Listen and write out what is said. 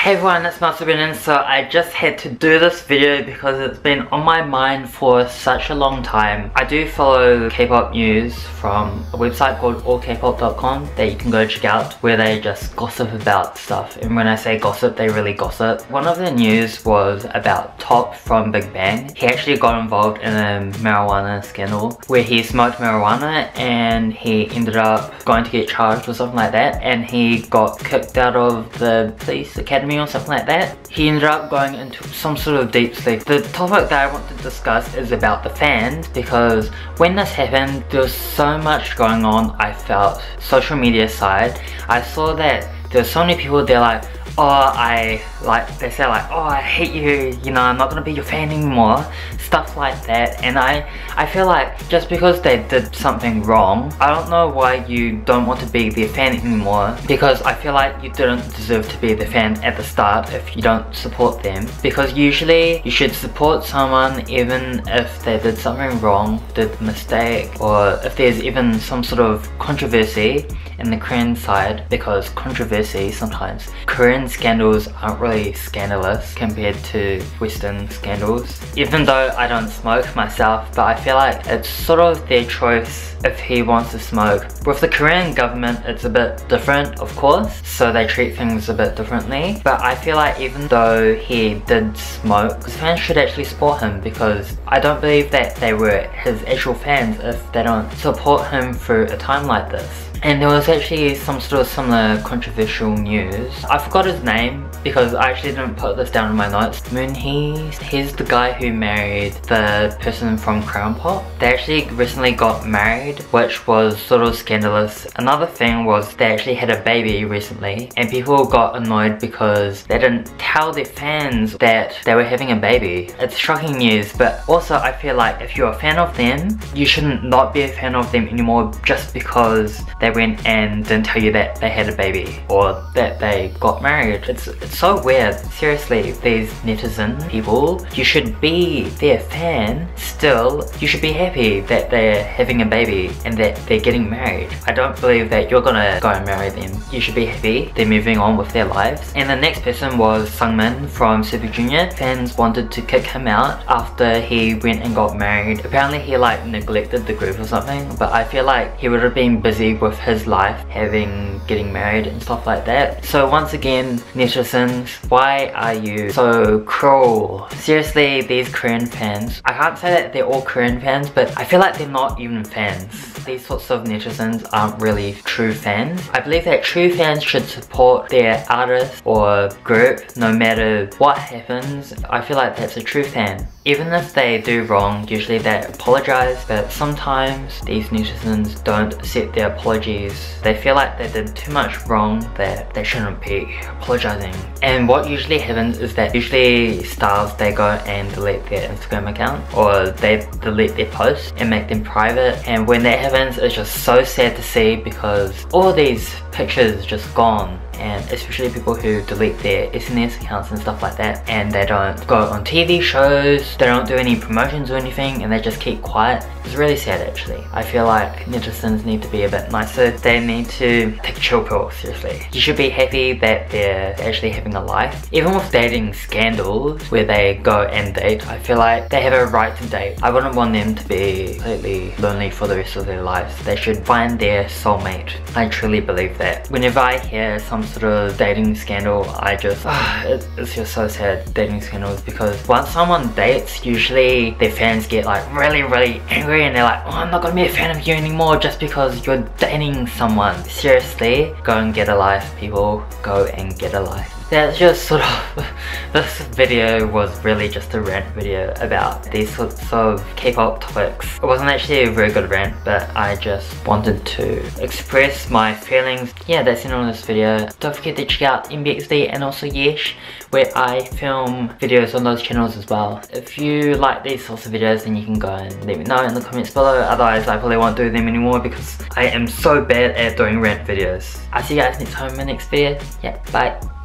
Hey everyone, it's Master So I just had to do this video because it's been on my mind for such a long time. I do follow K-pop news from a website called allkpop.com that you can go check out where they just gossip about stuff. And when I say gossip, they really gossip. One of the news was about Top from Big Bang. He actually got involved in a marijuana scandal where he smoked marijuana and he ended up going to get charged or something like that and he got kicked out of the police academy or something like that. He ended up going into some sort of deep sleep. The topic that I want to discuss is about the fans because when this happened, there was so much going on I felt. Social media side, I saw that there's so many people they're like, oh I like they say like oh I hate you you know I'm not gonna be your fan anymore stuff like that and I I feel like just because they did something wrong I don't know why you don't want to be their fan anymore because I feel like you didn't deserve to be the fan at the start if you don't support them because usually you should support someone even if they did something wrong did a mistake or if there's even some sort of controversy in the Korean side because controversy sometimes. Korean scandals aren't really scandalous compared to Western scandals. Even though I don't smoke myself, but I feel like it's sort of their choice if he wants to smoke. With the Korean government, it's a bit different, of course, so they treat things a bit differently. But I feel like even though he did smoke, his fans should actually support him because I don't believe that they were his actual fans if they don't support him through a time like this. And there was actually some sort of similar controversial news. I forgot his name because I actually didn't put this down in my notes. Moonhee, he's the guy who married the person from Crayon Pop. They actually recently got married, which was sort of scandalous. Another thing was they actually had a baby recently and people got annoyed because they didn't tell their fans that they were having a baby. It's shocking news, but also I feel like if you're a fan of them, you shouldn't not be a fan of them anymore just because they they went and didn't tell you that they had a baby or that they got married. It's, it's so weird. Seriously, these netizen people, you should be their fan still. You should be happy that they're having a baby and that they're getting married. I don't believe that you're gonna go and marry them. You should be happy they're moving on with their lives. And the next person was Sungmin from Super Junior. Fans wanted to kick him out after he went and got married. Apparently he like neglected the group or something, but I feel like he would have been busy with his life having getting married and stuff like that. So once again netizens why are you so cruel? Seriously these korean fans i can't say that they're all korean fans but i feel like they're not even fans these sorts of netizens aren't really true fans. I believe that true fans should support their artist or group no matter what happens. I feel like that's a true fan. Even if they do wrong, usually they apologize, but sometimes these netizens don't accept their apologies. They feel like they did too much wrong that they shouldn't be apologizing. And what usually happens is that usually stars, they go and delete their Instagram account or they delete their posts and make them private. And when that happens, it's just so sad to see because all these pictures just gone and especially people who delete their SNS accounts and stuff like that and they don't go on TV shows, they don't do any promotions or anything and they just keep quiet. It's really sad actually. I feel like netizens need to be a bit nicer. They need to take a chill pill, seriously. You should be happy that they're actually having a life. Even with dating scandals where they go and date, I feel like they have a right to date. I wouldn't want them to be completely lonely for the rest of their lives. They should find their soulmate. I truly believe that. Whenever I hear some sort of dating scandal, I just, uh, it, it's just so sad, dating scandals, because once someone dates, usually their fans get like really, really angry and they're like, oh, I'm not gonna be a fan of you anymore just because you're dating someone. Seriously, go and get a life, people. Go and get a life that's just sort of this video was really just a rant video about these sorts of K-pop topics. It wasn't actually a very good rant but I just wanted to express my feelings. Yeah that's it on this video. Don't forget to check out MBXD and also Yesh where I film videos on those channels as well. If you like these sorts of videos then you can go and let me know in the comments below otherwise I probably won't do them anymore because I am so bad at doing rant videos. I'll see you guys next time in my next video. Yeah bye.